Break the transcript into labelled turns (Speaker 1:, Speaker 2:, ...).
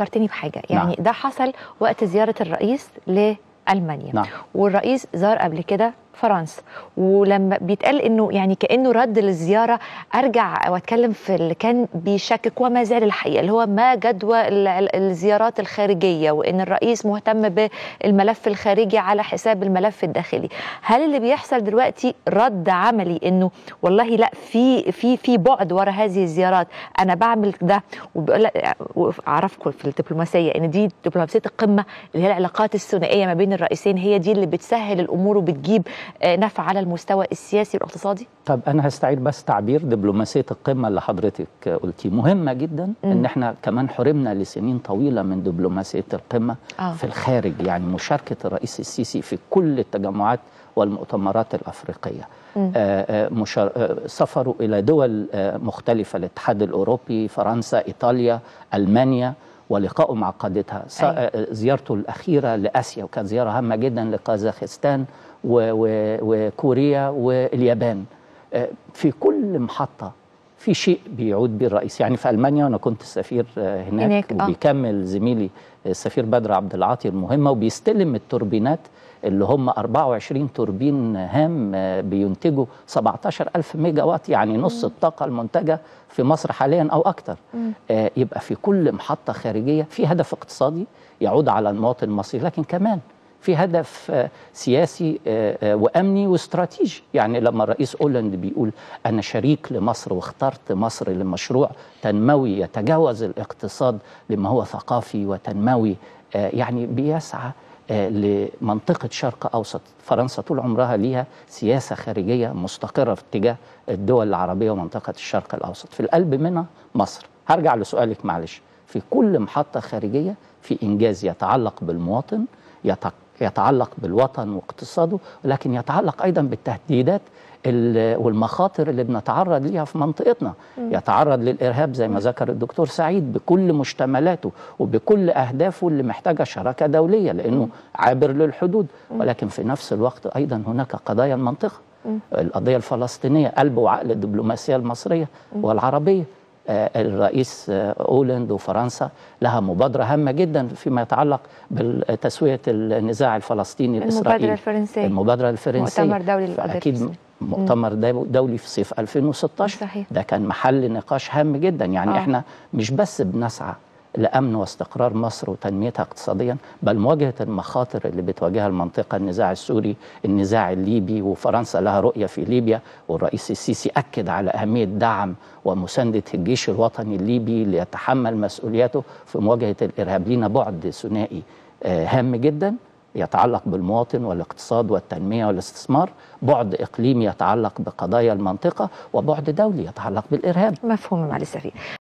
Speaker 1: فكرتني بحاجة. يعني
Speaker 2: نعم.
Speaker 1: ده حصل وقت زيارة الرئيس لألمانيا.
Speaker 2: نعم.
Speaker 1: والرئيس زار قبل كده فرنسا. ولما بيتقال إنه يعني كأنه رد للزيارة أرجع وأتكلم في اللي كان بيشكك وما زال الحقيقة اللي هو ما جدوى ال- ال- الزيارات الخارجية وإن الرئيس مهتم بالملف الخارجي على حساب الملف الداخلي. هل اللي بيحصل دلوقتي رد عملي إنه والله لأ في في في بعد ورا هذه الزيارات أنا بعمل ده؟ وبيقول أعرفكم في الدبلوماسية إن دي دبلوماسية القمة اللي هي العلاقات الثنائية ما بين الرئيسين هي دي اللي بتسهل الأمور وبتجيب نفع على المستوى السياسي والاقتصادي
Speaker 2: طب أنا هستعيد بس تعبير دبلوماسية القمة اللي حضرتك قلتيه مهمة جدا
Speaker 1: مم.
Speaker 2: إن إحنا كمان حرمنا لسنين طويلة من دبلوماسية القمة
Speaker 1: آه.
Speaker 2: في الخارج يعني مشاركة الرئيس السيسي في كل التجمعات والمؤتمرات
Speaker 1: الأفريقية.
Speaker 2: آه، آه، مشار... آه، سفروا إلى دول آه، مختلفة الاتحاد الأوروبي فرنسا إيطاليا ألمانيا ولقائه مع قادتها
Speaker 1: أيوة.
Speaker 2: آه، زيارته الأخيرة لآسيا وكانت زيارة هامة جدا لقازاخستان. وكوريا واليابان آه، في كل محطة في شيء بيعود به الرئيس يعني في ألمانيا وأنا كنت السفير آه، هناك,
Speaker 1: هناك، آه.
Speaker 2: وبيكمل زميلي السفير بدر عبد العاطي المهمة وبيستلم التوربينات اللي هم 24 توربين هام آه، بينتجوا 17000 ميجا وات يعني نص الطاقة المنتجة في مصر حاليا أو
Speaker 1: أكثر.
Speaker 2: آه، يبقى في كل محطة خارجية في هدف اقتصادي يعود على المواطن المصري لكن كمان في هدف آه، سياسي آه، آه، وأمني واستراتيجي. يعني لما الرئيس اولاند بيقول أنا شريك لمصر واخترت مصر لمشروع تنموي يتجاوز الاقتصاد لما هو ثقافي وتنموي يعني بيسعى لمنطقة شرق أوسط. فرنسا طول عمرها ليها سياسة خارجية مستقرة في اتجاه الدول العربية ومنطقة الشرق الأوسط. في القلب منها مصر. هرجع لسؤالك معلش. في كل محطة خارجية في إنجاز يتعلق بالمواطن يتعلق بالوطن واقتصاده ولكن يتعلق أيضا بالتهديدات ال- والمخاطر اللي بنتعرض ليها في منطقتنا. يتعرض للإرهاب زي ما ذكر الدكتور سعيد بكل مشتملاته وبكل أهدافه اللي محتاجة شراكة دولية لأنه عابر للحدود. ولكن في نفس الوقت أيضا هناك قضايا المنطقة. القضية الفلسطينية قلب وعقل الدبلوماسية المصرية والعربية. الرئيس آه، اولاند وفرنسا لها مبادرة هامة جدا فيما يتعلق بتسويه النزاع الفلسطيني الإسرائيلي
Speaker 1: المبادرة الفرنسية.
Speaker 2: المبادرة الفرنسية
Speaker 1: مؤتمر دولي الفلسطينية.
Speaker 2: مؤتمر دو- دولي في صيف 2016
Speaker 1: صحيح.
Speaker 2: ده كان محل نقاش هام جدا يعني
Speaker 1: آه.
Speaker 2: آه. إحنا مش بس بنسعى لأمن واستقرار مصر وتنميتها اقتصاديا بل مواجهة المخاطر اللي بتواجهها المنطقة النزاع السوري النزاع الليبي وفرنسا لها رؤية في ليبيا. والرئيس السيسي أكد على أهمية دعم ومساندة الجيش الوطني الليبي ليتحمل مسؤولياته في مواجهة الإرهاب. لينا بعد ثنائي آه، هام جدا يتعلق بالمواطن والاقتصاد والتنمية والاستثمار بعد اقليمي يتعلق بقضايا المنطقة وبعد دولي يتعلق بالإرهاب.
Speaker 1: مفهوم معالي السفير